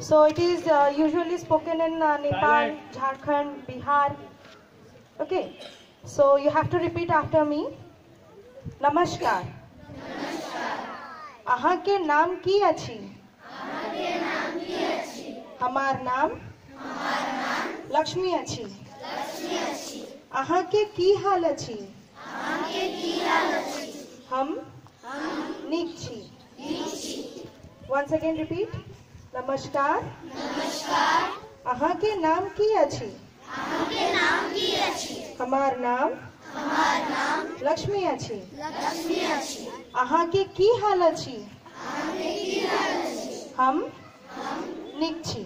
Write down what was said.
So it is uh, usually spoken in uh, Nepal, Jharkhand, Bihar. Okay. So you have to repeat after me. नमस्कार अहाँ के नाम की अछि हमार नाम लक्ष्मी अछि अहाँ के की हाल अछि हम नीक छी once again repeat नमस्कार। नमस्कार। अहा के नाम की अछि? अहाँ के नाम की अछि? हमार नाम हमार नाम लक्ष्मी अछि। लक्ष्मी अछि। अहा के की हाल अछि? हम हम निक छी।